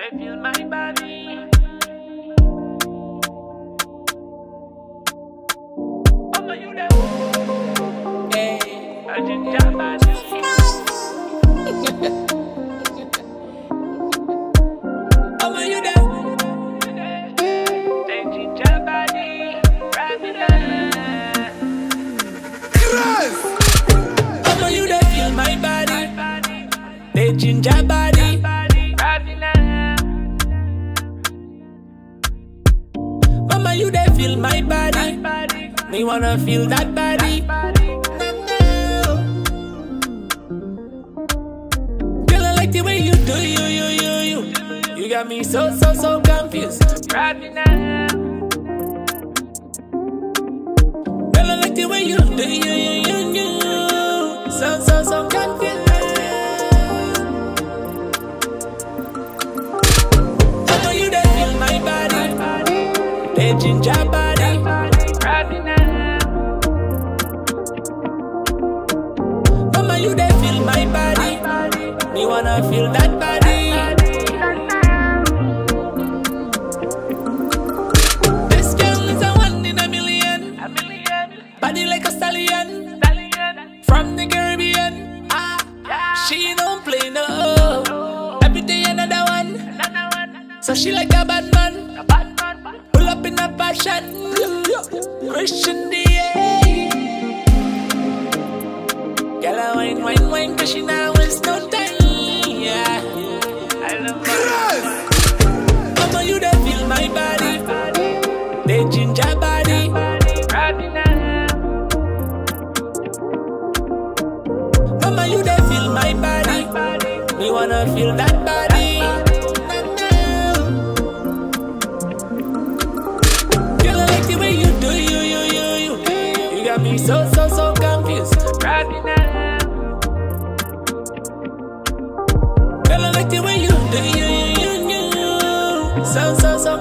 They feel my body. Mama, you there? Hey, I ginger body. Mama, you body. They ginger body. You there? Feel my body. Me wanna feel that body. Girl, I like the way you do you, you, you, you. You got me so, so, so confused. Girl, I like the way you do you. Ginger body. Mama, you that feel my body. Me wanna feel that body. This girl is a one in a million. Body like a stallion. From the Caribbean. Ah, she don't play no. Every day another one. So she like a bad man. Pull up in a passion. Christian Dior. Girl, I wine, wine, wine, cause she now waste no time. Yeah. I love her. Mama, you that feel my body. They ginger body. Mama, you that feel my body. Me wanna feel that body. So, so, so